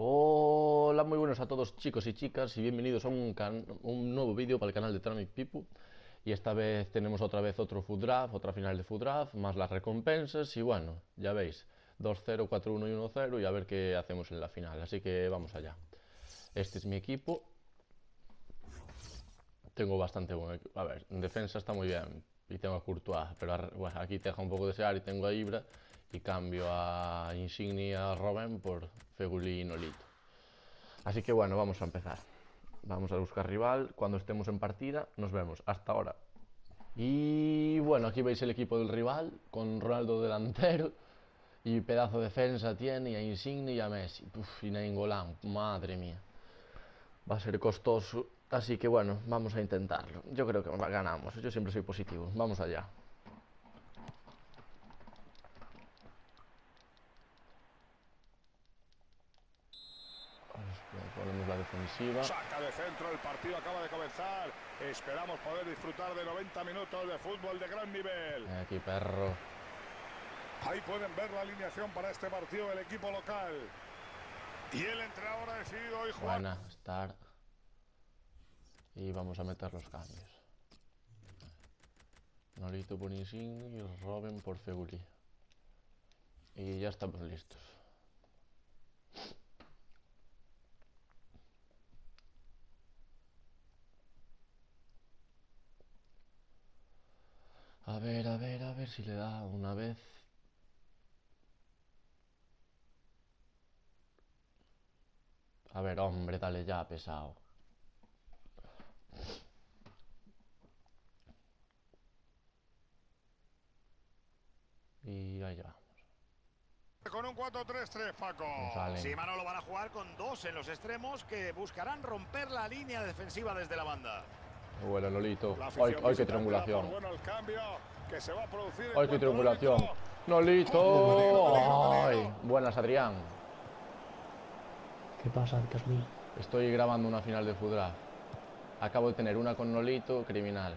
Hola, muy buenos a todos chicos y chicas y bienvenidos a un, un nuevo vídeo para el canal de Tramic People y esta vez tenemos otra vez otro food draft, otra final de food draft, más las recompensas y bueno, ya veis, 2-0, 4-1 y 1-0 y a ver qué hacemos en la final, así que vamos allá. Este es mi equipo. Tengo bastante buen equipo. A ver, en defensa está muy bien y tengo a Courtois, pero aquí te deja un poco de desear y tengo a Ibra y cambio a Insignia Robin por Feguli y Nolito. Así que bueno, vamos a empezar. Vamos a buscar rival. Cuando estemos en partida, nos vemos. Hasta ahora. Y bueno, aquí veis el equipo del rival con Ronaldo delantero. Y pedazo de defensa tiene, y a Insignia y a Messi. Uf, y Nainggolan, madre mía. Va a ser costoso. Así que bueno, vamos a intentarlo. Yo creo que ganamos. Yo siempre soy positivo. Vamos allá. Ponemos la defensiva. Saca de centro, el partido acaba de comenzar. Esperamos poder disfrutar de 90 minutos de fútbol de gran nivel. Aquí, perro. Ahí pueden ver la alineación para este partido del equipo local. Y el entrenador ha decidido hoy jugar. Buena, estar. Y vamos a meter los cambios. Norito por Insigne y Robin por Feguli. Y ya estamos listos. A ver, a ver, a ver si le da una vez. A ver, hombre, dale ya, pesado. Y ahí vamos. Con un 4-3-3, Paco. Sí, Manolo van a jugar con dos en los extremos que buscarán romper la línea defensiva desde la banda. Bueno, Nolito. ¡Ay, ay qué triangulación! El ¡Ay, qué triangulación! ¡Nolito! ¡Ay! Buenas, Adrián. ¿Qué pasa, mío? Estoy grabando una final de Fudra. Acabo de tener una con Nolito, criminal.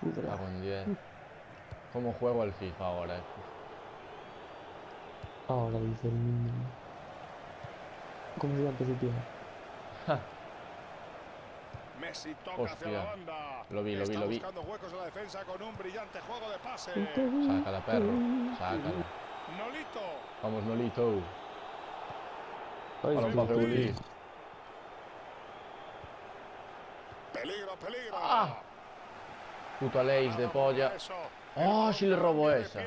Fudra. con 10. ¿Cómo juego al FIFA ahora? Ahora dice el. ¿Cómo se llama tu Messi toca hacia la banda. Lo vi, lo vi, lo vi. buscando huecos en la defensa con un brillante juego de pase. Sácala, perro. Sácala. Nolito. Vamos, Nolito. Para Feguli. Peligro, peligro. ¡Ah! Puto Aleix de polla. ¡Oh, si le robó esa!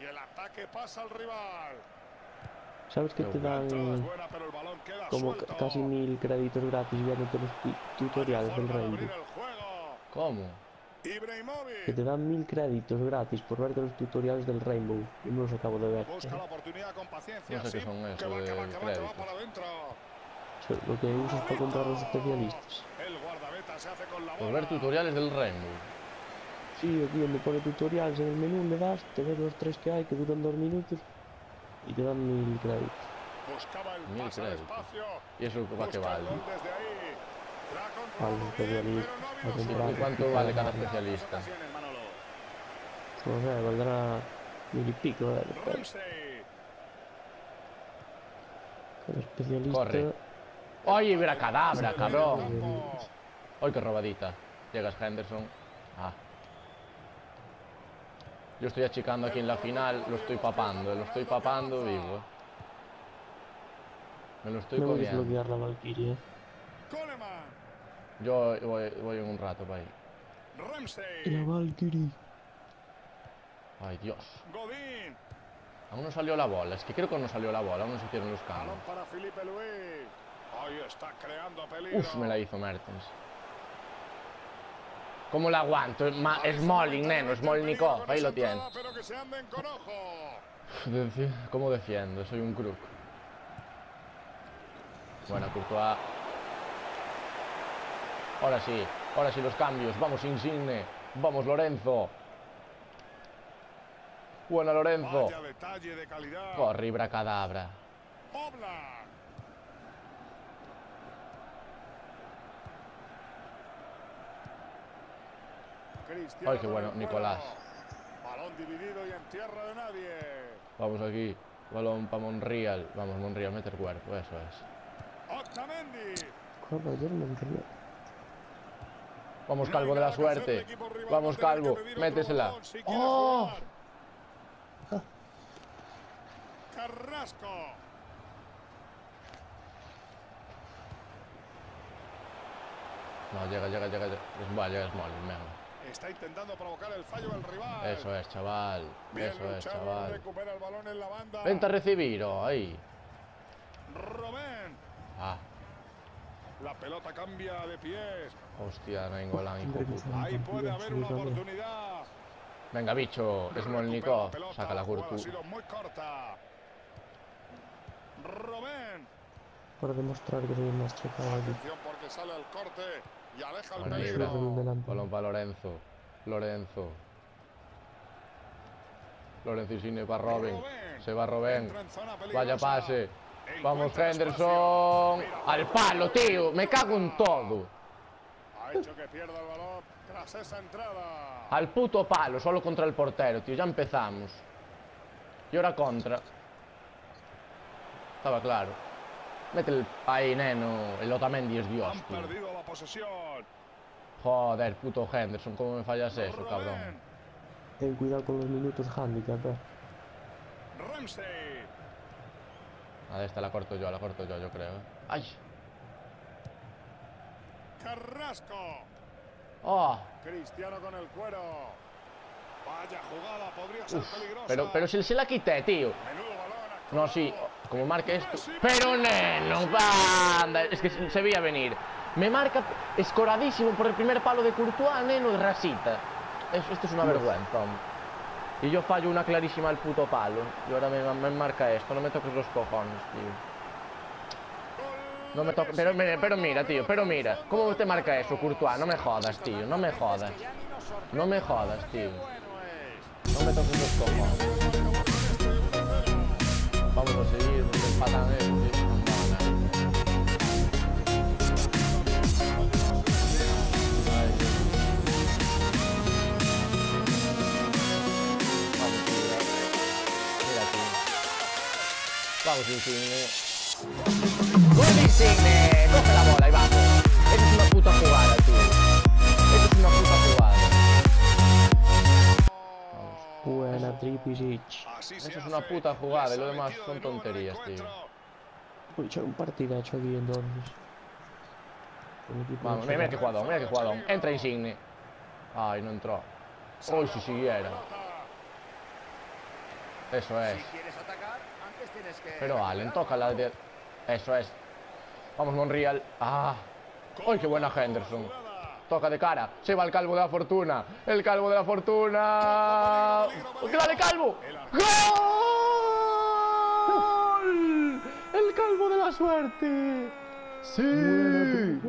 Y el ataque pasa al rival. ¿Sabes que te dan como casi mil créditos gratis viendo los tutoriales del Rainbow? ¿Cómo? Que te dan mil créditos gratis por verte los tutoriales del Rainbow. Y no los acabo de ver. Busca la oportunidad con paciencia. No sé qué son eso de créditos. Lo que usas para comprar los especialistas. El guardameta se hace con la Por ver tutoriales del Rainbow. Sí, aquí donde pone tutoriales en el menú le das, te ves los tres que hay que duran dos minutos y te dan mil créditos. Buscaba el mil créditos. ¿Y eso para qué vale? Al especialista. A comprar. ¿Y cuánto vale cada especialista? No sé, valdrá mil y pico. ¿eh? Cada especialista. Corre. ¡Ay, mira cadabra, cabrón! ¡Ay, qué robadita! Llegas Henderson. Ah. Yo estoy achicando aquí en la final, lo estoy papando, lo estoy papando vivo. Me lo estoy no voy a comiendo. desbloquear la Valkyrie. Yo voy, voy en un rato para ahí. La Valkyrie. Ay, Dios. Godín. Aún no salió la bola, es que creo que no salió la bola, aún no se hicieron los cambios. Uf, me la hizo Mertens. ¿Cómo la aguanto? Ma Smalling, neno, Smolnikov, ahí lo tienes. ¿Cómo defiendo? Soy un crook. Bueno, Courtois. Ahora sí, ahora sí los cambios. Vamos, Insigne. Vamos, Lorenzo. Buena, Lorenzo. Corri, cadabra. Ay, qué bueno. Nicolás. Balón dividido y en tierra de nadie. Vamos aquí. Balón para Monreal. Vamos, Monreal, meter cuerpo, eso es. Otamendi. Vamos, Calvo de la suerte. Vamos, Calvo, métesela. ¡Oh! Carrasco. No, llega, llega, llega. llega. Es, va, llega Smalling, venga. Está intentando provocar el fallo del rival. Eso es, chaval. Bien Eso es, chaval. Recupera el balón en la banda. Vente a recibir, oh, ahí. Robén. Ah, La pelota cambia de pies. hostia, Nainggolan, hijo puta. Ahí puede haber una oportunidad. Venga, bicho, la pelota, Saca la curtu. Ha sido muy corta. Robén. Para demostrar que soy más checado aquí. Atención porque sale el corte y aleja el peligro. Balón para Lorenzo. Lorenzo. Lorenzo Insigne para Robin. Se va zona Vaya pase. Vamos, Henderson. Al palo, tío. Me cago en todo. Ha hecho que pierda el balón tras esa entrada. Al puto palo, solo contra el portero, tío. Ya empezamos. Y ahora contra. Estaba claro. Mete el... Ahí, neno. El Otamendi es Dios, Han tío. perdido la posesión. Joder, puto Henderson. ¿Cómo me fallas eso, cabrón? Ten cuidado con los minutos handicap, eh. Ramsey. A esta la corto yo, la corto yo, yo creo. ¿eh? ¡Ay! Carrasco. ¡Oh! Cristiano con el cuero. Vaya jugada, podría ser peligrosa. Pero, pero si se la quité, tío. Menudo balón. No, sí, como marque esto. Pero neno, banda. Es que se veía venir. Me marca escoradísimo por el primer palo de Courtois, neno, de rasita. Es- esto es una vergüenza, hombre. Y yo fallo una clarísima al puto palo. Y ahora me, me marca esto. No me toques los cojones, tío. No me toques. Pero, pero mira, tío, pero mira. ¿Cómo te marca eso, Courtois? No me jodas, tío. No me jodas. No me jodas, tío. No me toques los cojones. Vamos a seguir, porque empatan eso, tío. No van a ganar. Vamos, Insigne. ¡Gol Insigne! ¡Coge la bola Eso es una puta jugada y lo demás son tonterías, tío. Uy, c'è un partidacho aquí entonces. Vamos, mira, mira va. jugadón, mira qué jugadón. Entra Insigne. Ay, no entró. Uy, si siguiera. Eso es. Que. Pero Allen, toca la de... Eso es. Vamos, Monreal. Ah. ¡Ay, qué buena Henderson! Toca de cara. Se va el calvo de la fortuna. El calvo de la fortuna. ¡Dale, calvo! ¡Gol! El calvo de la suerte. ¡Sí!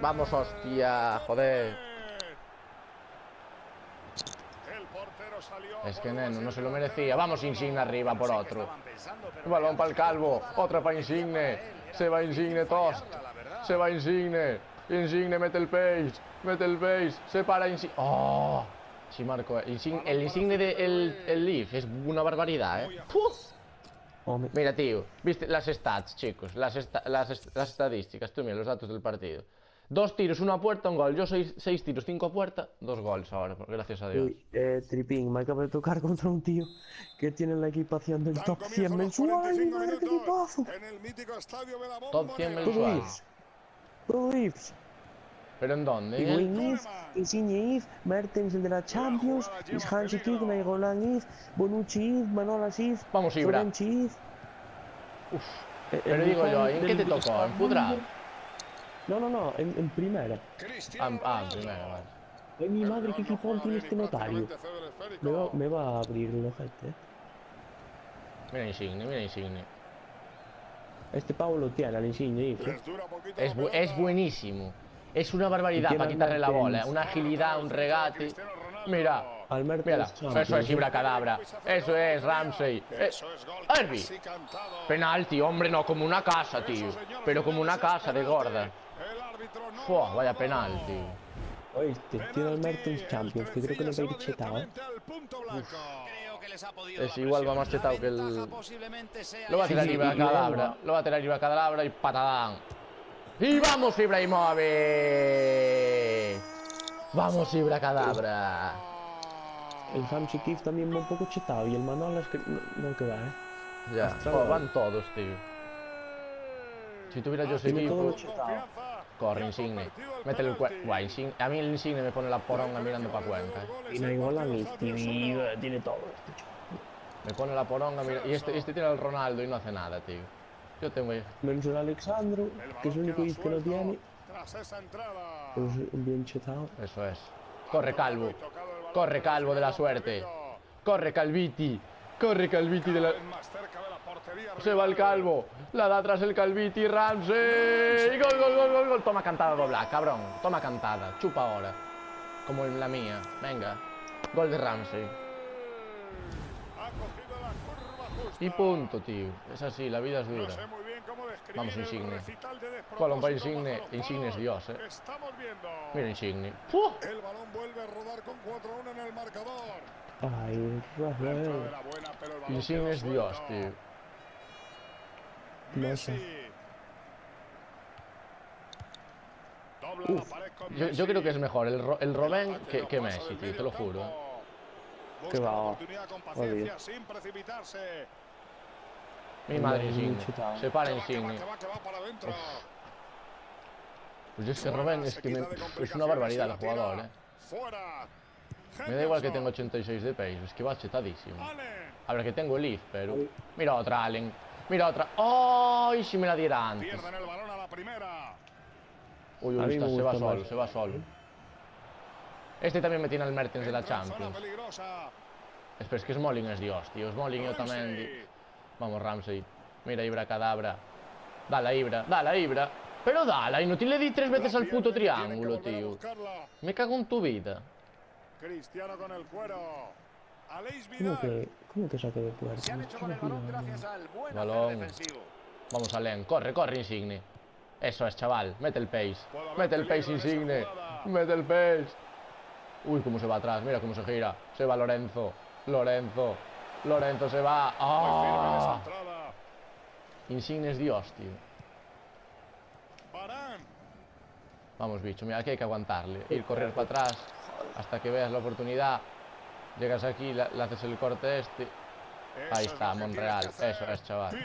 Vamos, hostia, joder. Es que Neno no se lo merecía. Vamos, Insigne arriba por otro. balón para el calvo. Otra para Insigne. Se va Insigne Tost. Se va Insigne. Insigne mete el pace. Mete el pace. Se para Insigne. ¡Oh! Sí, Marco. Insigne- el Insigne del el, el Leaf es una barbaridad, ¿eh? ¡Puf! Mira, tío. Viste las stats, chicos. Las, esta- las, est- las estadísticas. Tú mira los datos del partido. Dos tiros, una puerta, un gol. Yo seis, seis tiros, cinco puertas, dos goles ahora, gracias a Dios. uy, eh, Tripín, me acaba de tocar contra un tío que tiene la equipación del Dan top comienzo 100 los mensual. 45 Madre, qué equipazo. En el mítico estadio de la Top 100 Bombonera. Todo mensual. Ives. ¿Pero en dónde? ¿En Wayne Ives, Insigne Mertens el de la Champions, Hansi peligro. Kik, Nainggolan Ives, Bonucci Manolas Ives, Vamos, Ibra. Uf. Eh, Pero digo yo, ¿en qué te tocó? ¿En? Mundo. No, no, no, en, en primera. Ah, ah, Ronaldo. primero, vale. Ay, mi madre, qué equipón tiene este notario. Me va, me va a abrir el ojete. eh. Mira Insigne, mira Insigne. Este pavo lo tiene al Insigne eh. Es, la bu- es buenísimo. Es una barbaridad para quitarle la bola. ¿eh? Una agilidad, un regate. Mira, Al mira. Eso es eh. Ibra Cadabra. Eso es Ramsey. Eh, Eso es casi cantado. Penalti, hombre, no, como una casa, tío. Pero como una casa de gorda. Fua, vaya penalti. Oíste, tiene al Mertens Champions, que creo que no ir va chetado, Es igual va más chetado que el... Lo va a tirar arriba a Cadabra. Lo va a tirar arriba a Cadabra y patadán. ¡Y vamos, Ibrahimovic! ¡Vamos, Ibra Cadabra! El Hamsi Kif también va un poco chetado y el Manolas que no, no que va, ¿eh? Ya, oh, van todos, tío. Si tuviera yo ese equipo... Corre, Insigne. Métele el cuerpo. Insigne. A mí el Insigne me pone la poronga mirando para Cuenca. Y no hay gol a mí, tío. Tiene todo este Me pone la poronga mira... Y este, este tira al Ronaldo y no hace nada, tío. Yo tengo... Menos el Alexandro, que es el único que no tiene. Pero es bien chetado. Eso es. Corre Calvo. Corre Calvo de la suerte. Corre Calviti. Corre Calviti de la... Se va el Calvo. La da atrás el Calviti. Ramsey. Gol, gol, gol, gol, gol. Toma cantada dobla, cabrón. Toma cantada. Chupa ahora. Como en la mía. Venga. Gol de Ramsey. Y punto, tío. Es así, la vida es dura. Vamos, Insigne. Balón para Insigne. Insigne es Dios, eh. Mira Insigne. El balón vuelve a rodar con 4-1 en el marcador. Ay, Rafael. Insigne es Dios, tío. Yo, yo, creo que es mejor el, el Robén que, que Messi, tío, te lo juro. Que va. Sin precipitarse. Mi madre Insigne. Se para Insigne. Pues es que Robén es que me, es una barbaridad el jugador, eh. Me da igual que tengo 86 de pace, es que va chetadísimo. A ver, que tengo el IF, pero... Mira otra, Allen. Mira otra. ¡Ay! si me la diera antes. el balón a la primera. Uy, uy, está, se va solo, se va solo. Este también me tiene al Mertens de la Champions. Espera, es que Smalling es Dios, tío. Smalling y Otamendi. Vamos, Ramsey. Mira, Ibra Cadabra. Dale, Ibra, dale, Ibra. Pero dale, no te le di tres veces al puto triángulo, tío. Me cago en tu vida. Cristiano con el cuero. ¿Cómo que, ¿Cómo que saque de puerta? Se han hecho con el balón gracias al buen balón. defensivo. Vamos, Alen. Corre, corre, Insigne. Eso es, chaval. Mete el pace. Mete el pace, Insigne. Mete el pace. Uy, cómo se va atrás. Mira cómo se gira. Se va Lorenzo. Lorenzo. Lorenzo se va. ¡Oh! Insigne es Dios, tío. Vamos, bicho. Mira, aquí hay que aguantarle. Ir, correr para atrás hasta que veas la oportunidad. Llegas aquí, le, haces el corte este. Ahí está, Monreal. Eso es, chaval.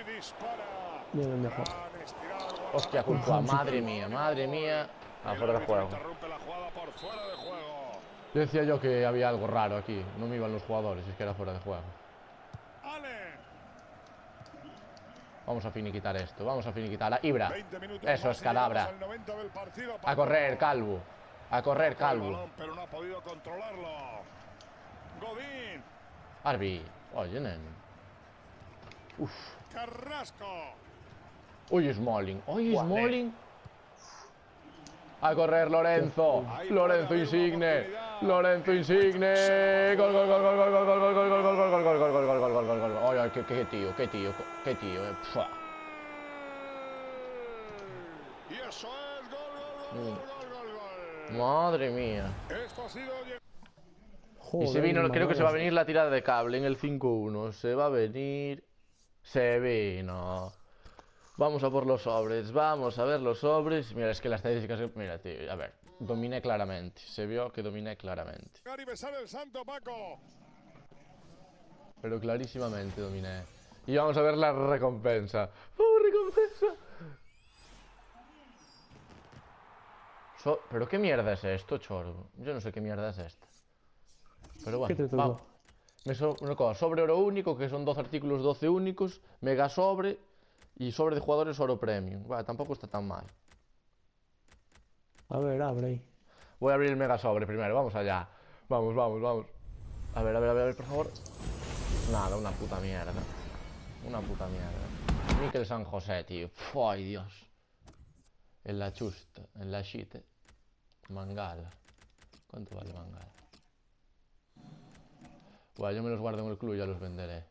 Hostia, culpa. Madre mía, madre mía. Afuera de juego. Decía yo que había algo raro aquí. No me iban los jugadores, es que era fuera de juego. Vamos a finiquitar esto, vamos a finiquitar la Ibra. Eso es Cadabra. A correr, Calvo. A correr, Calvo. Pero no ha podido controlarlo. Godín. Arby. Oye, nen. Uf. Carrasco. Oye, Smalling. Oye, Smalling. A correr Lorenzo. Lorenzo Insigne. Lorenzo Insigne. Gol, gol, gol, gol, gol, gol, gol, gol, gol, gol, gol, gol, gol, gol, gol, gol, gol, gol, gol, gol. Oye, qué, qué tío, qué tío, qué tío. Eh. Y eso es gol, gol, gol, gol, gol, gol. Madre mía. Esto ha sido y se vino, creo que se va a venir la tirada de cable en el 5-1. Se va a venir. Se vino. Vamos a por los sobres. Vamos a ver los sobres. Mira, es que las estadísticas. Mira, tío, a ver. Dominé claramente. Se vio que dominé claramente. el santo Paco. Pero clarísimamente dominé. Y vamos a ver la recompensa. ¡Oh, recompensa! ¿Pero qué mierda es esto, chorro? Yo no sé qué mierda es esta. Pero bueno, vamos. Me so una cosa, sobre oro único, que son 12 artículos 12 únicos, mega sobre y sobre de jugadores oro premium. Vale, tampoco está tan mal. A ver, abre ahí. Voy a abrir el mega sobre primero, vamos allá. Vamos, vamos, vamos. A ver, a ver, a ver, a ver por favor. Nada, una puta mierda. Una puta mierda. Miquel San José, tío. Ay, Dios. En la chusta, en la chite. Mangala. ¿Cuánto vale Mangala? Bueno, yo me los guardo en el club y ya los venderé.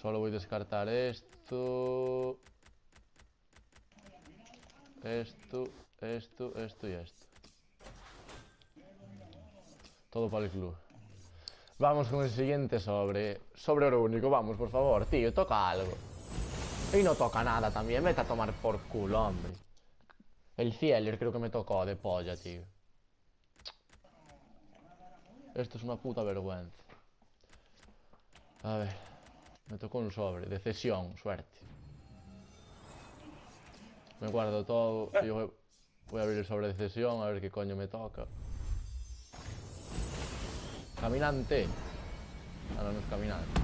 Solo voy a descartar esto. Esto, esto, esto y esto. Todo para el club. Vamos con el siguiente sobre. Sobre oro único, vamos, por favor, tío, toca algo. Y no toca nada también, vete a tomar por culo, hombre. El Cieler creo que me tocó de polla, tío. Esto es una puta vergüenza. A ver. Me tocó un sobre de cesión, suerte. Me guardo todo y voy a abrir el sobre de cesión a ver qué coño me toca. Caminante. Ah, no, no es caminante.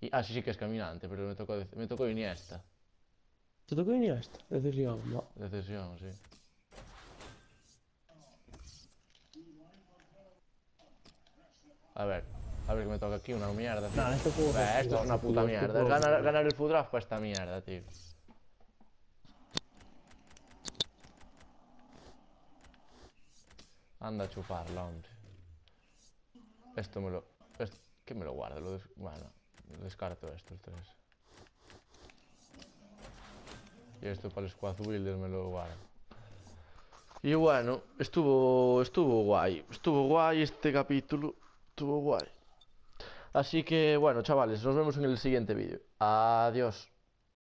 Y, ah, sí, sí que es caminante, pero me tocó, me tocó Iniesta. ¿Te tocó Iniesta? Decisión, no. Decisión, sí. A ver, a ver que me toca aquí, una mierda. No, esto, esto es una puta mierda. Ganar, ganar el food draft esta mierda, tío. Anda a chuparla, hombre. Esto me lo... ¿Qué me lo guardo? Lo Bueno, descarto esto, el 3. Y esto para el Squad Builder me lo guardo. Y bueno, estuvo, estuvo guay. Estuvo guay este capítulo. Así que bueno, chavales, nos vemos en el siguiente vídeo. Adiós.